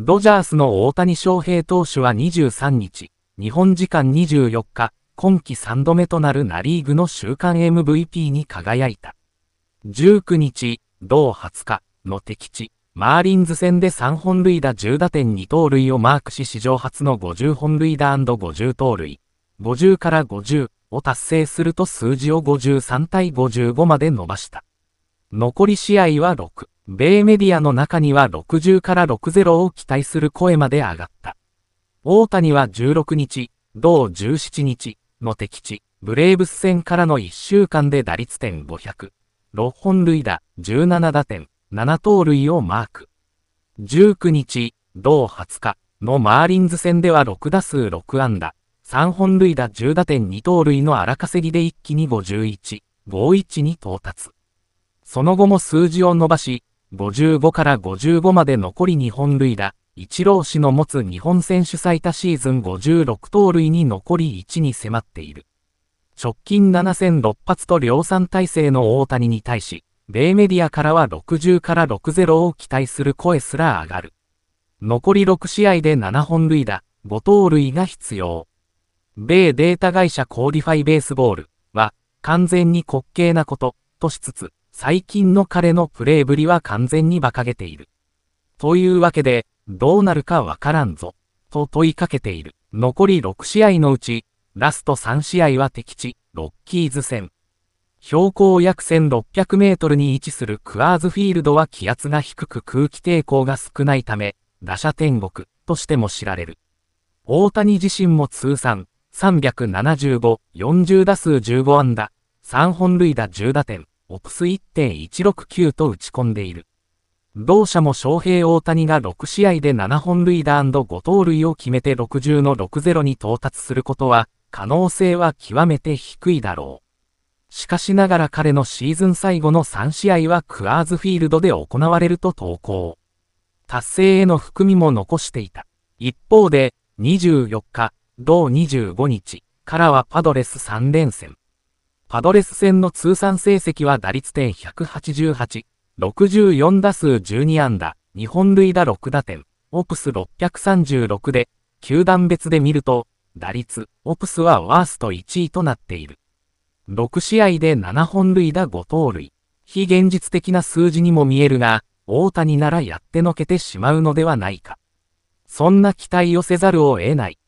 ドジャースの大谷翔平投手は23日、日本時間24日、今季3度目となるナリーグの週間 MVP に輝いた。19日、同20日の敵地、マーリンズ戦で3本塁打10打点2盗塁をマークし史上初の50本塁打 &50 盗塁、50から50を達成すると数字を53対55まで伸ばした。残り試合は6。米メディアの中には60から60を期待する声まで上がった。大谷は16日、同17日の敵地、ブレーブス戦からの1週間で打率点500、6本塁打、17打点、7盗塁をマーク。19日、同20日のマーリンズ戦では6打数6安打、3本塁打10打点2盗塁の荒稼ぎで一気に51、51に到達。その後も数字を伸ばし、55から55まで残り2本塁打、一郎氏の持つ日本選手最多シーズン56盗塁に残り1に迫っている。直近7戦6発と量産体制の大谷に対し、米メディアからは60から60を期待する声すら上がる。残り6試合で7本塁打、5盗塁が必要。米データ会社コーディファイベースボールは完全に滑稽なこととしつつ、最近の彼のプレーぶりは完全に馬鹿げている。というわけで、どうなるかわからんぞ、と問いかけている。残り6試合のうち、ラスト3試合は敵地、ロッキーズ戦。標高約1600メートルに位置するクアーズフィールドは気圧が低く空気抵抗が少ないため、打者天国としても知られる。大谷自身も通算375、40打数15安打、3本塁打10打点、オプス1.169と打ち込んでいる。同社も翔平大谷が6試合で7本塁打 &5 盗塁を決めて60の60に到達することは、可能性は極めて低いだろう。しかしながら彼のシーズン最後の3試合はクアーズフィールドで行われると投稿。達成への含みも残していた。一方で、24日、同25日からはパドレス3連戦。パドレス戦の通算成績は打率点188、64打数12安打、日本塁打6打点、オプス636で、球団別で見ると、打率、オプスはワースト1位となっている。6試合で7本塁打5盗塁。非現実的な数字にも見えるが、大谷ならやってのけてしまうのではないか。そんな期待をせざるを得ない。